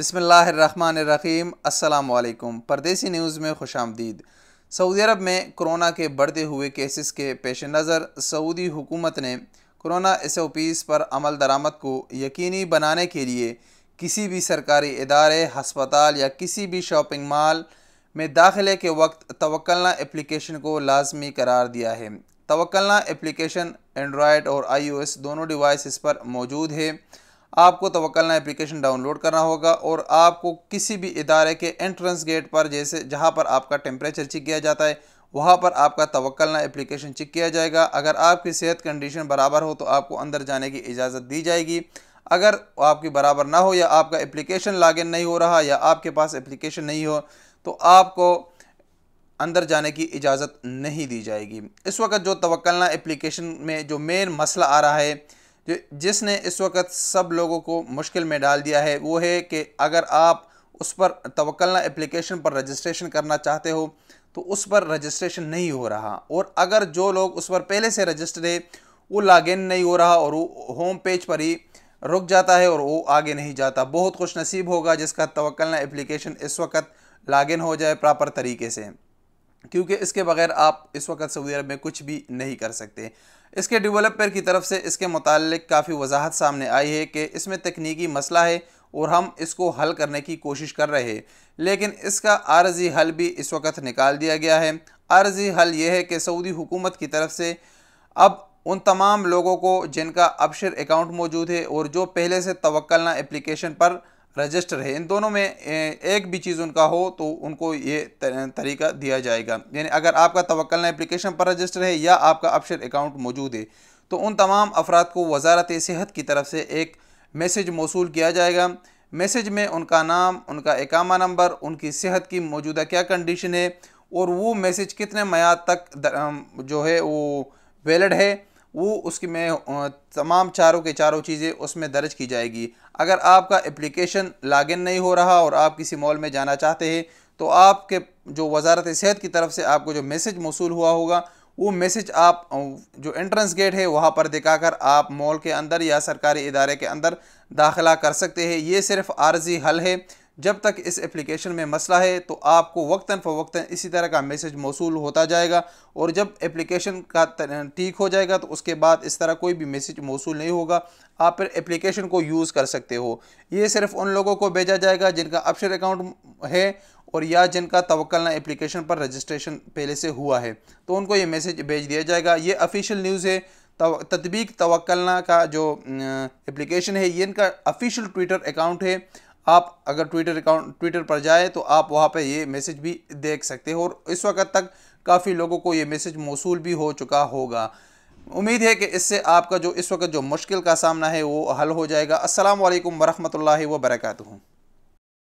بسم اللہ الرحمن الرحیم، السلام علیکم۔ پردیسی نیوز میں خوش آمدید۔ سعودی عرب میں کرونا کے بڑھتے ہوئے کیسز کے پیش نظر، سعودی حکومت نے کرونا ایس او پیز پر عمل درآمد کو یقینی بنانے کے لیے کسی بھی سرکاری ادارے، ہسپتال یا کسی بھی شاپنگ مال میں داخلے کے وقت توکلنا اپلیکیشن کو لازمی قرار دیا ہے۔ توکلنا اپلیکیشن اینڈرائڈ اور آئی او ایس دونوں ڈیوائس اس پر موجود ہے۔ آپ کو توکلنا اپلیکیشن ڈاؤن لوڈ کرنا ہوگا اور آپ کو کسی بھی ادارے کے انٹرنس گیٹ پر جیسے جہاں پر آپ کا ٹیمپریچر چیک کیا جاتا ہے، وہاں پر آپ کا توکلنا اپلیکیشن چیک کیا جائے گا۔ اگر آپ کی صحت کنڈیشن برابر ہو تو آپ کو اندر جانے کی اجازت دی جائے گی۔ اگر آپ کی برابر نہ ہو یا آپ کا اپلیکیشن لاگن نہیں ہو رہا یا آپ کے پاس اپلیکیشن نہیں ہو تو آپ کو اندر جانے کی اجازت نہیں دی جائے گی۔ اس وقت جو توکلنا اپلیکیشن میں جو مین مسئلہ آ رہا ہے جس نے اس وقت سب لوگوں کو مشکل میں ڈال دیا ہے، وہ ہے کہ اگر آپ اس پر توکلنا اپلیکیشن پر رجسٹریشن کرنا چاہتے ہو تو اس پر رجسٹریشن نہیں ہو رہا۔ اور اگر جو لوگ اس پر پہلے سے رجسٹر ہے وہ لاگ ان نہیں ہو رہا اور وہ ہوم پیج پر ہی رک جاتا ہے اور وہ آگے نہیں جاتا۔ بہت خوش نصیب ہوگا جس کا توکلنا اپلیکیشن اس وقت لاگ ان ہو جائے پراپر طریقے سے۔ کیونکہ اس کے بغیر آپ اس وقت سعودی عرب میں کچھ بھی نہیں کر سکتے۔ اس کے ڈیولپر کی طرف سے اس کے متعلق کافی وضاحت سامنے آئی ہے کہ اس میں تکنیکی مسئلہ ہے اور ہم اس کو حل کرنے کی کوشش کر رہے ہیں۔ لیکن اس کا عارضی حل بھی اس وقت نکال دیا گیا ہے۔ عارضی حل یہ ہے کہ سعودی حکومت کی طرف سے اب ان تمام لوگوں کو جن کا ابشر اکاؤنٹ موجود ہے اور جو پہلے سے توکلنا اپلیکیشن پر رجسٹر ہے۔ ان دونوں میں ایک بھی چیز ان کا ہو تو ان کو یہ طریقہ دیا جائے گا۔ یعنی اگر آپ کا توکلنا اپلیکیشن پر رجسٹر ہے یا آپ کا ابشر اکاؤنٹ موجود ہے، تو ان تمام افراد کو وزارت صحت کی طرف سے ایک میسج موصول کیا جائے گا۔ میسج میں ان کا نام، ان کا اقامہ نمبر، ان کی صحت کی موجودہ کیا کنڈیشن ہے، اور وہ میسج کتنے میعاد تک جو ہے وہ ویلڈ ہے۔ وہ اس کی میں تمام چاروں کے چاروں چیزیں اس میں درج کی جائے گی۔ اگر آپ کا اپلیکیشن لاگ ان نہیں ہو رہا اور آپ کسی مال میں جانا چاہتے ہیں، تو آپ کے جو وزارت صحت کی طرف سے آپ کو جو میسج موصول ہوا ہوگا، وہ میسج آپ جو انٹرنس گیٹ ہے، وہاں پر دکھا کر آپ مال کے اندر یا سرکاری ادارے کے اندر داخلہ کر سکتے ہیں۔ یہ صرف عارضی حل ہے۔ جب تک اس اپلیکیشن میں مسئلہ ہے تو آپ کو وقتاً فوقتاً اسی طرح کا میسج موصول ہوتا جائے گا اور جب اپلیکیشن کا ٹھیک ہو جائے گا تو اس کے بعد اس طرح کوئی بھی میسج موصول نہیں ہوگا۔ آپ پھر اپلیکیشن کو یوز کر سکتے ہو۔ یہ صرف ان لوگوں کو بھیجا جائے گا جن کا ابشر اکاؤنٹ ہے اور یا جن کا توکلنا اپلیکیشن پر رجسٹریشن پہلے سے ہوا ہے۔ تو ان کو یہ میسج بھیج دیا جائے گا۔ یہ افیشل نیوز ہے۔ تطبیق توکلنا کا جو اپلیکیشن ہے، یہ ان کا افیشل ٹویٹر اکاؤنٹ ہے۔ آپ اگر ٹویٹر اکاؤنٹ ٹویٹر پر جائے تو آپ وہاں پہ یہ میسج بھی دیکھ سکتے ہو اور اس وقت تک کافی لوگوں کو یہ میسج موصول بھی ہو چکا ہوگا۔ امید ہے کہ اس سے آپ کا جو اس وقت جو مشکل کا سامنا ہے وہ حل ہو جائے گا۔ السلام علیکم ورحمۃ اللہ وبرکاتہ۔